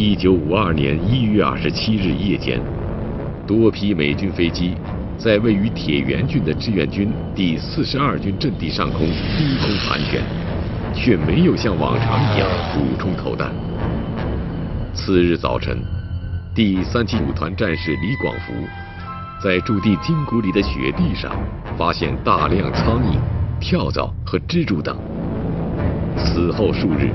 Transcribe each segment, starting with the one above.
一九五二年一月二十七日夜间，多批美军飞机在位于铁原郡的志愿军第四十二军阵地上空低空盘旋，却没有像往常一样补充投弹。次日早晨，第三七五团战士李广福在驻地金谷里的雪地上发现大量苍蝇、跳蚤和蜘蛛等。此后数日，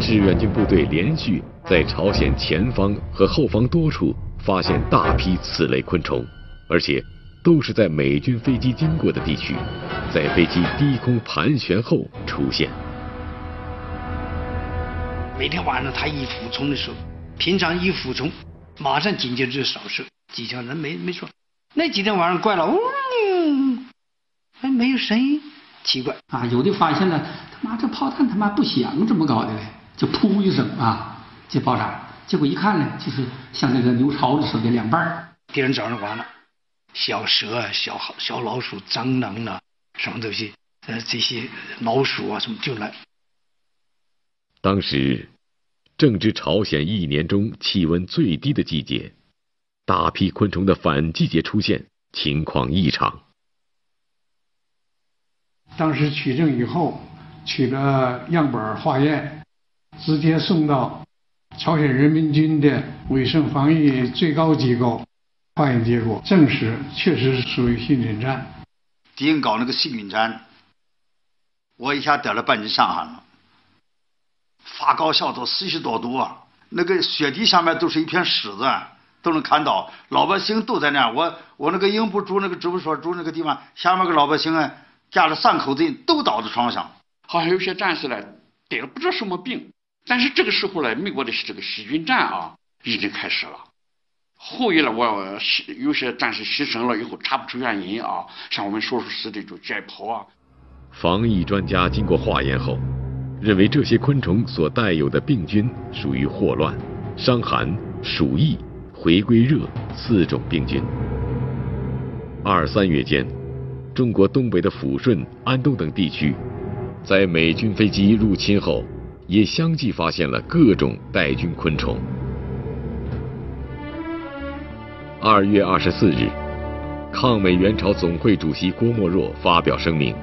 志愿军部队连续在朝鲜前方和后方多处发现大批此类昆虫，而且都是在美军飞机经过的地区，在飞机低空盘旋后出现。每天晚上他一俯冲的时候，平常一俯冲，马上紧接着就扫射，几枪人没没错。那几天晚上怪了，嗡，还没有声音，奇怪啊！有的发现了。妈，这炮弹他妈不响，怎么搞的嘞？就噗一声啊，就爆炸。结果一看呢，就是像那个牛槽子似的两半儿。第二天早上完了，小蛇啊、小小老鼠、蟑螂啊，什么东西，呃，这些老鼠啊什么就来。当时正值朝鲜一年中气温最低的季节，大批昆虫的反季节出现，情况异常。当时取证以后。取了样本化验，直接送到朝鲜人民军的卫生防疫最高机构化验，结果证实确实是属于细菌战。敌人搞那个细菌战，我一下得了半斤伤寒了，发高烧到四十多度啊！那个雪地下面都是一片屎子，都能看到老百姓都在那儿。我我那个营部住那个支部所住那个地方，下面个老百姓啊，家里三口子都倒在床上。好像有些战士呢得了不知道什么病，但是这个时候呢，美国的这个细菌战啊已经开始了。后一了，我有些战士牺牲了以后查不出原因啊，像我们手术室的就解剖啊。防疫专家经过化验后，认为这些昆虫所带有的病菌属于霍乱、伤寒、鼠疫、回归热四种病菌。二三月间，中国东北的抚顺、安东等地区。在美军飞机入侵后，也相继发现了各种带菌昆虫。二月二十四日，抗美援朝总会主席郭沫若发表声明，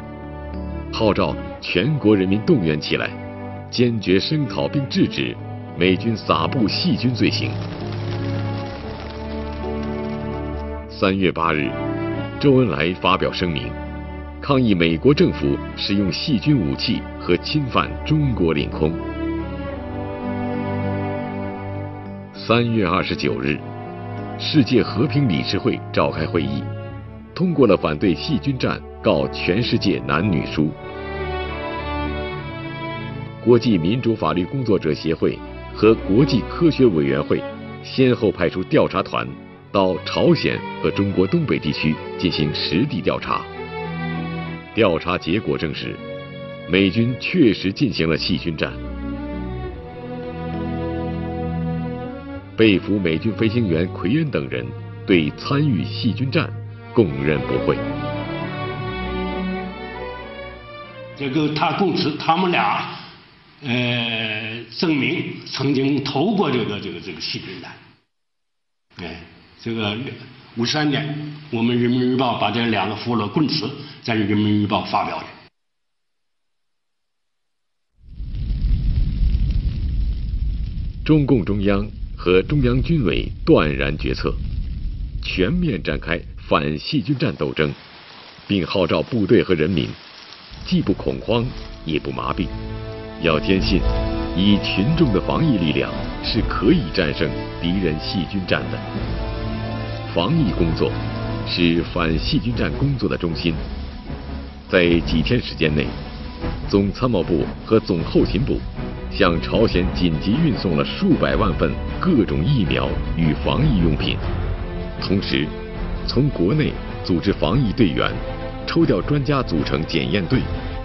号召全国人民动员起来，坚决声讨并制止美军撒布细菌罪行。三月八日，周恩来发表声明。抗议美国政府使用细菌武器和侵犯中国领空。三月二十九日，世界和平理事会召开会议，通过了反对细菌战告全世界男女书。国际民主法律工作者协会和国际科学委员会先后派出调查团到朝鲜和中国东北地区进行实地调查。调查结果证实，美军确实进行了细菌战。被俘美军飞行员奎恩等人对参与细菌战供认不讳。这个他供词，他们俩呃证明曾经投过这个这个这个细菌战。哎，这个。五三年，我们人民日报把这两个俘虏供词在人民日报发表的。中共中央和中央军委断然决策，全面展开反细菌战斗争，并号召部队和人民，既不恐慌也不麻痹，要坚信以群众的防疫力量是可以战胜敌人细菌战的。防疫工作是反细菌战工作的中心。在几天时间内，总参谋部和总后勤部向朝鲜紧急运送了数百万份各种疫苗与防疫用品，同时从国内组织防疫队员，抽调专家组成检验队、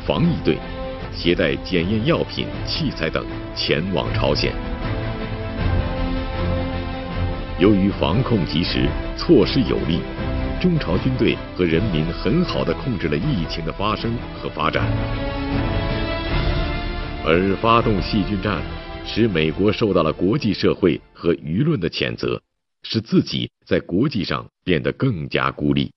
防疫队，携带检验药品、器材等前往朝鲜。由于防控及时，措施有力，中朝军队和人民很好的控制了疫情的发生和发展。而发动细菌战，使美国受到了国际社会和舆论的谴责，使自己在国际上变得更加孤立。